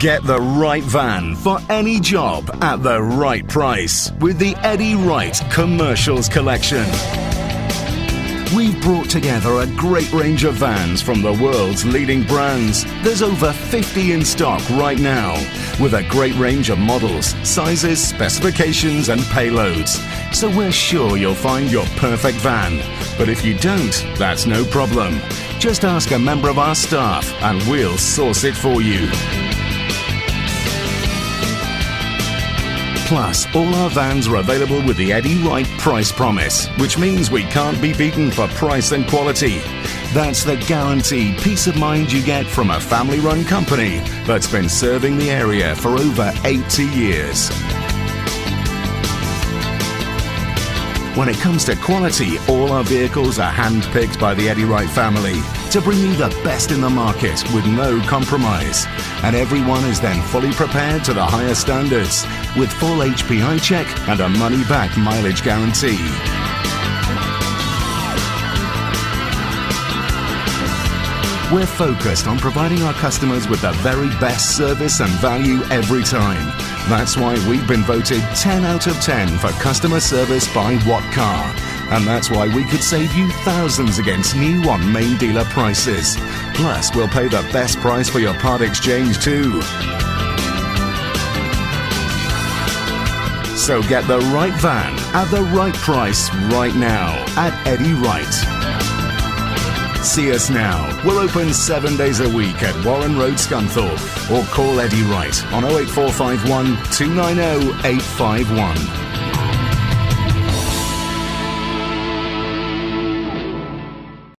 Get the right van for any job at the right price with the Eddie Wright Commercials Collection. We've brought together a great range of vans from the world's leading brands. There's over 50 in stock right now, with a great range of models, sizes, specifications, and payloads. So we're sure you'll find your perfect van. But if you don't, that's no problem. Just ask a member of our staff and we'll source it for you. Plus, all our vans are available with the Eddie Wright price promise, which means we can't be beaten for price and quality. That's the guaranteed peace of mind you get from a family run company that's been serving the area for over 80 years. When it comes to quality, all our vehicles are hand-picked by the Eddie Wright family to bring you the best in the market with no compromise. And everyone is then fully prepared to the highest standards with full HPI check and a money-back mileage guarantee. We're focused on providing our customers with the very best service and value every time. That's why we've been voted 10 out of 10 for customer service by What Car. And that's why we could save you thousands against new on main dealer prices. Plus, we'll pay the best price for your part exchange too. So get the right van at the right price right now at Eddie Wright. See us now. We're open seven days a week at Warren Road, Scunthorpe, or call Eddie Wright on 08451 290 851.